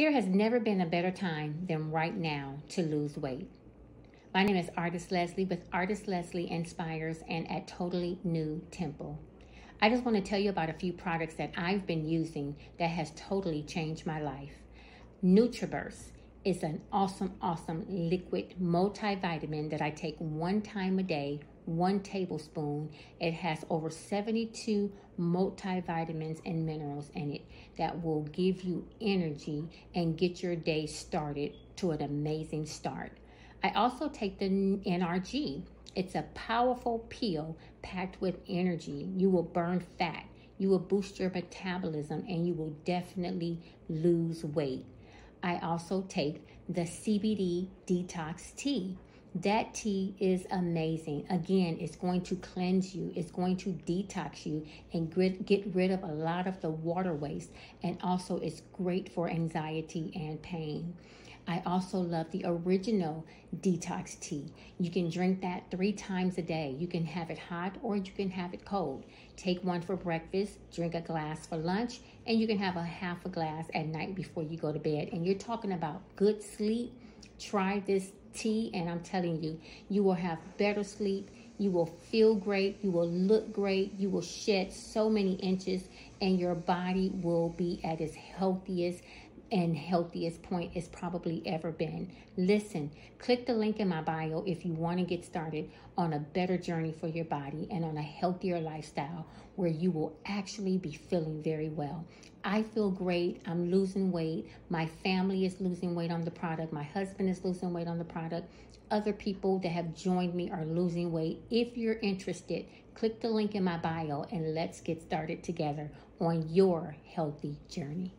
There has never been a better time than right now to lose weight. My name is Ardys Leslie with Ardys Leslie Inspires and at Totally New Temple. I just want to tell you about a few products that I've been using that has totally changed my life. Nutraburst is an awesome, awesome liquid multivitamin that I take one time a day one tablespoon. It has over 72 multivitamins and minerals in it that will give you energy and get your day started to an amazing start. I also take the NRG. It's a powerful pill packed with energy. You will burn fat, you will boost your metabolism, and you will definitely lose weight. I also take the CBD Detox Tea. That tea is amazing. Again, it's going to cleanse you, it's going to detox you and get rid of a lot of the water waste. And also, it's great for anxiety and pain. I also love the original detox tea. You can drink that three times a day. You can have it hot or you can have it cold. Take one for breakfast, drink a glass for lunch, and you can have a half a glass at night before you go to bed. And you're talking about good sleep. Try this tea, and I'm telling you, you will have better sleep. You will feel great. You will look great. You will shed so many inches, and your body will be at its healthiest and healthiest point it's probably ever been. Listen, click the link in my bio if you want to get started on a better journey for your body and on a healthier lifestyle where you will actually be feeling very well. I feel great. I'm losing weight. My family is losing weight on the product. My husband is losing weight on the product. Other people that have joined me are losing weight. If you're interested, click the link in my bio and let's get started together on your healthy journey.